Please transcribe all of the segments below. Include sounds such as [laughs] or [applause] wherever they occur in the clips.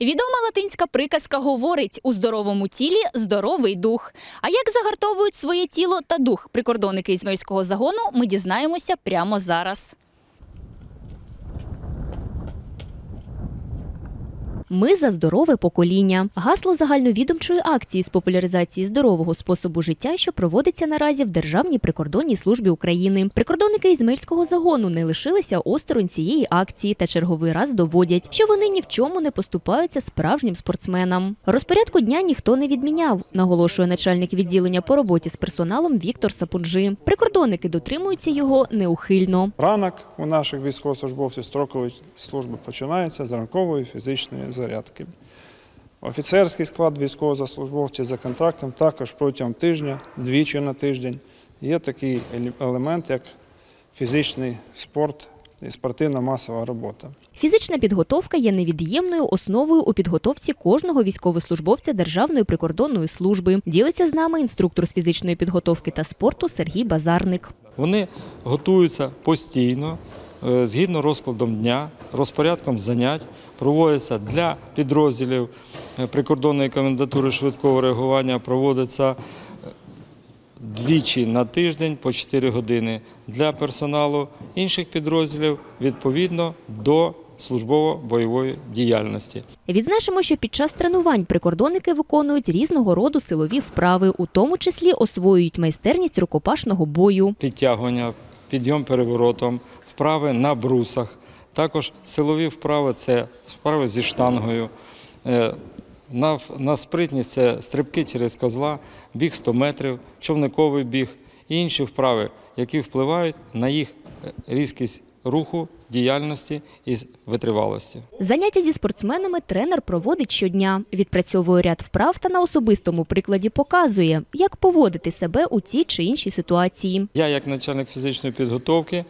Відома латинська приказка говорить: у здоровому тілі здоровий дух. А як загартовують своє тіло та дух прикордонники ізмельського загону, ми дізнаємося прямо зараз. Ми за здорове покоління. Гасло загальновідомчої акції з популяризації здорового способу життя, що проводиться наразі в Державній прикордонній службі України. Прикордонники Ізмаїльського загону не лишилися осторонь цієї акції та черговий раз доводять, що вони ні в чому не поступаються справжнім спортсменам. Розпорядку дня ніхто не відміняв, наголошує начальник відділення по роботі з персоналом Віктор Сапунжи. Прикордонники дотримуються його неухильно. Ранок у наших військовослужбовців строкової служби починається з ранкової фізичної зарядки. Офіцерський склад військовослужбовців за контрактом також протягом тижня, двічі на тиждень. Є такий елемент, як фізичний спорт і спортивна масова робота. Фізична підготовка є невід'ємною основою у підготовці кожного військовослужбовця Державної прикордонної служби. Ділиться з нами інструктор з фізичної підготовки та спорту Сергій Базарник. Вони готуються постійно, згідно розкладом дня, розпорядком занять, проводяться для підрозділів е, прикордонної комендатури швидкого реагування, проводиться е, двічі на тиждень по 4 години для персоналу інших підрозділів відповідно до службово-бойової діяльності. Відзначимо, що під час тренувань прикордонники виконують різного роду силові вправи, у тому числі освоюють майстерність рукопашного бою. підтягування, підйом переворотом, вправи на брусах. Також силові вправи це вправи зі штангою. Е, На, на спритність це стрибки через козла, біг 100 метрів, човниковий біг і інші вправи, які впливають на їх е, різкість руху, діяльності і витривалості. Заняття зі спортсменами тренер проводить щодня, відпрацьовує ряд вправ та на особистому прикладі показує, як поводити себе у тій чи іншій ситуації. Я, як начальник фізичної підготовки,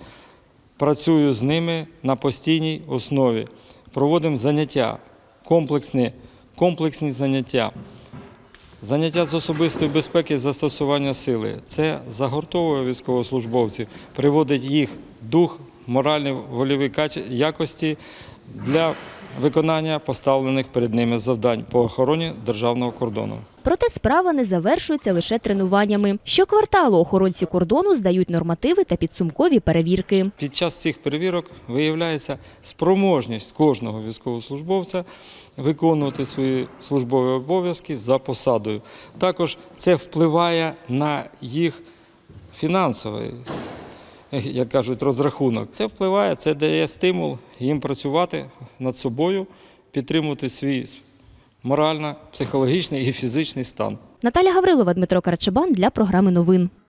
працюю з ними на постійній основі. Проводимо заняття, комплексні, комплексні заняття. Заняття з особистої безпеки застосування сили. Це загортовує військовослужбовців, приводить їх дух, моральні вольові якості для виконання поставлених перед ними завдань по охороні державного кордону. Проте справа не завершується лише тренуваннями. Щокварталу охоронці кордону здають нормативи та підсумкові перевірки. Під час цих перевірок виявляється спроможність кожного військовослужбовця виконувати свої службові обов'язки за посадою. Також це впливає на їх фінансовий, [laughs] як кажуть, розрахунок. Це впливає, це дає стимул їм працювати над собою, підтримувати свій морально, психологічний і фізичний стан. Наталя Гаврилова, Дмитро Карачебан для програми новин.